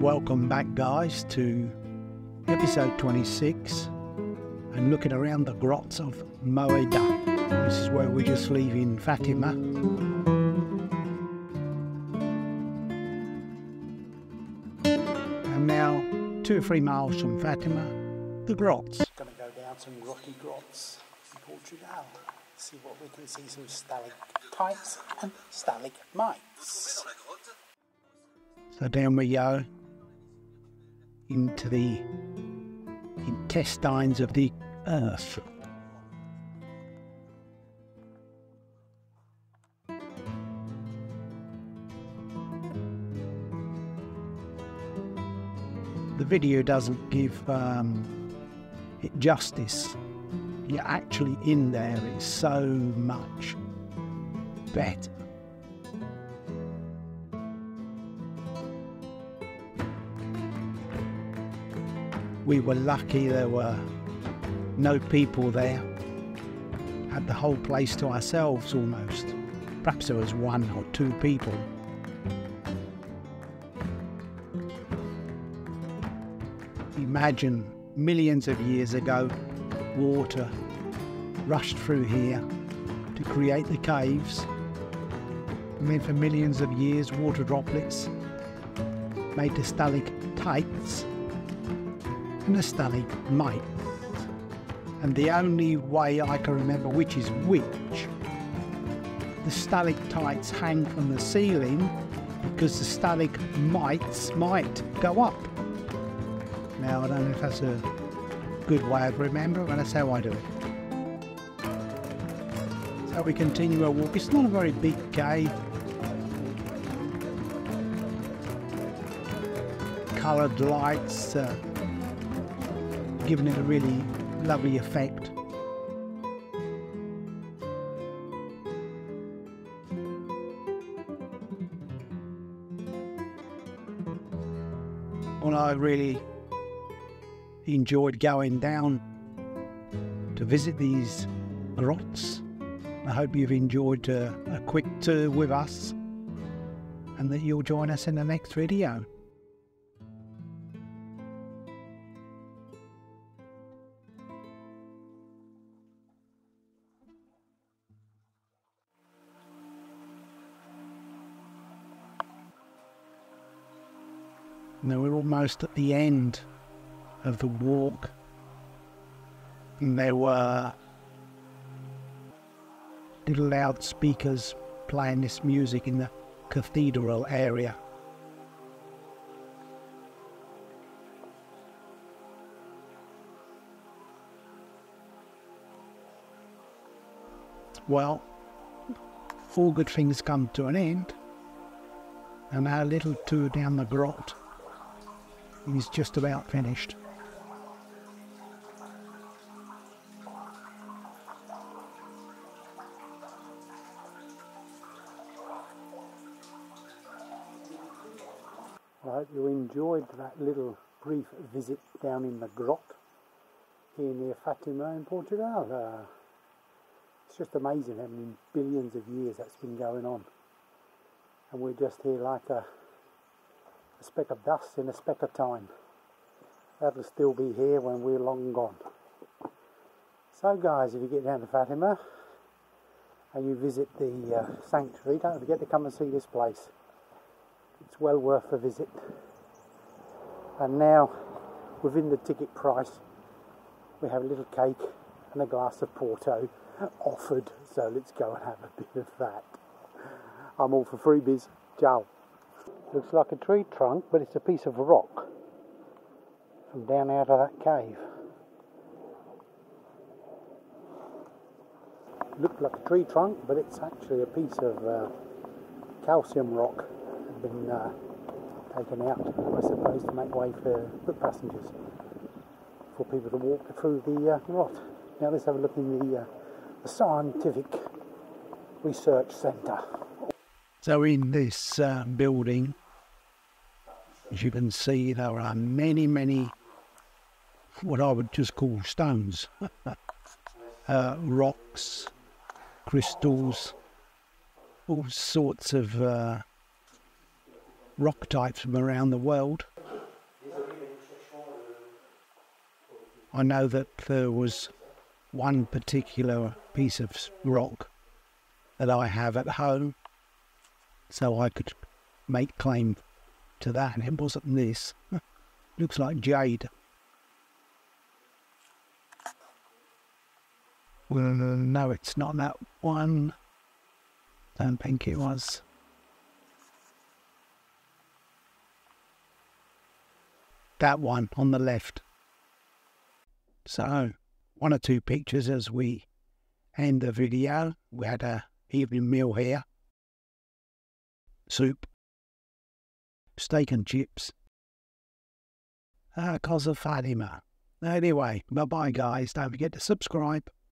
Welcome back, guys, to episode 26 and looking around the grots of Moeda. This is where we're just leaving Fatima. And now, two or three miles from Fatima, the grots. Going to go down some rocky grots in Portugal. See what we can see some stalactites and stalagmites. So down we go into the intestines of the earth. The video doesn't give um, it justice. You're actually in there, it's so much better. We were lucky there were no people there. Had the whole place to ourselves almost. Perhaps there was one or two people. Imagine millions of years ago, water rushed through here to create the caves. And then for millions of years, water droplets made the stalactites the stalagmites. And the only way I can remember which is which, the stalactites hang from the ceiling because the stalagmites might go up. Now, I don't know if that's a good way of remembering, but that's how I do it. So we continue our walk. It's not a very big cave. Coloured lights, uh, giving it a really lovely effect. Well, I really enjoyed going down to visit these grots. I hope you've enjoyed uh, a quick tour with us and that you'll join us in the next video. Now we're almost at the end of the walk. And there were little loudspeakers playing this music in the cathedral area. Well, all good things come to an end, and our little tour down the grot is just about finished. I hope you enjoyed that little brief visit down in the grot here near Fatima in Portugal. Uh, it's just amazing how many billions of years that's been going on. And we're just here like a, a speck of dust in a speck of time. That'll still be here when we're long gone. So guys, if you get down to Fatima and you visit the uh, sanctuary, don't forget to come and see this place it's well worth a visit. And now, within the ticket price, we have a little cake and a glass of Porto offered, so let's go and have a bit of that. I'm all for freebies. Ciao. Looks like a tree trunk, but it's a piece of rock from down out of that cave. Looked like a tree trunk, but it's actually a piece of uh, calcium rock been uh, taken out, I suppose, to make way for foot passengers, for people to walk through the uh, rot. Now let's have a look in the, uh, the Scientific Research Centre. So in this uh, building, as you can see, there are many, many what I would just call stones, uh, rocks, crystals, all sorts of uh, rock types from around the world. I know that there was one particular piece of rock that I have at home so I could make claim to that, and it wasn't this. Looks like jade. Well, no, it's not that one. Don't think it was. That one on the left. So, one or two pictures as we end the video. We had a evening meal here. Soup. Steak and chips. Uh, cause of Fatima. Anyway, bye bye guys. Don't forget to subscribe.